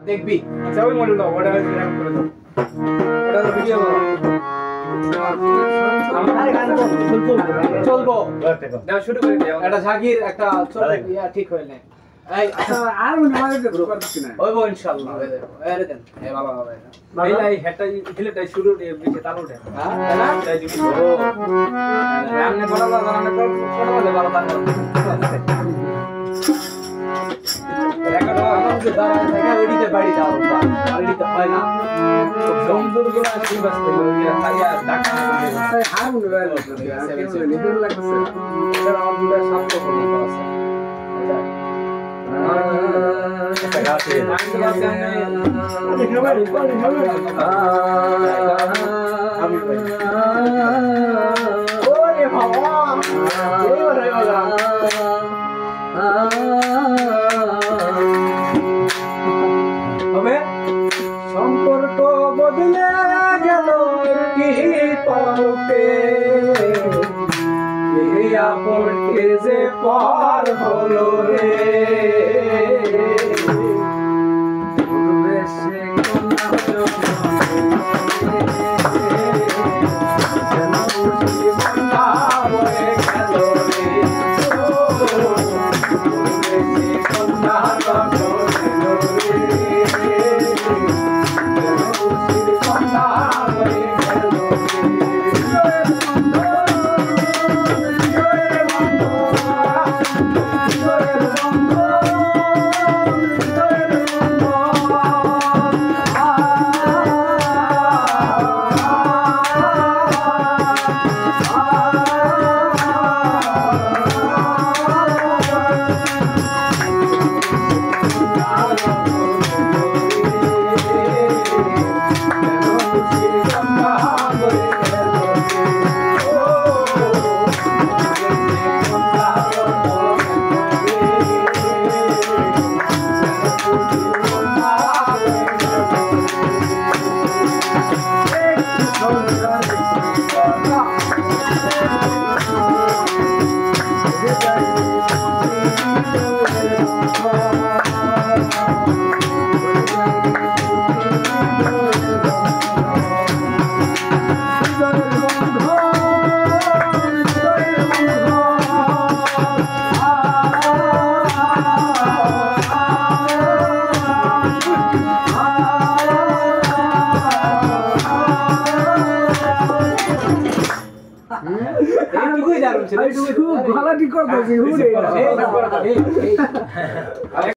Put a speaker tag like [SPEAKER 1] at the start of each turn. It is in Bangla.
[SPEAKER 1] দেখবি।
[SPEAKER 2] আচ্ছা ওই মডেলটা ওটা এরকম করে দাও। ওটা ভিডিও করো
[SPEAKER 1] আরে বল, চলবো।
[SPEAKER 2] শুরু করে
[SPEAKER 1] একটা ঠিক হয়ে নেয় আচ্ছা
[SPEAKER 3] আর মনে হয় করতে না?
[SPEAKER 1] ওই বো ইনশাআল্লাহ। এই দেন। এই বাবা বাবা
[SPEAKER 2] লাই শুরু দিয়ে দিকে তাল উঠে।
[SPEAKER 1] হ্যাঁ? তাই
[SPEAKER 2] তাই দিবি
[SPEAKER 1] ও। রামনে বড় বড় রামনে বড় বড় বড় যে দাঁড়ায় থাকে ওইদিকে বাড়ি দাও বা বাড়িতে হয় না।
[SPEAKER 2] সুন্দর
[SPEAKER 1] বদলে গেল একটি এই আপনকে যে পার হলো রে।
[SPEAKER 3] বেশে
[SPEAKER 1] গেল এইটুকুই দারুণ ছিল
[SPEAKER 3] গলা ঠিক করতেছি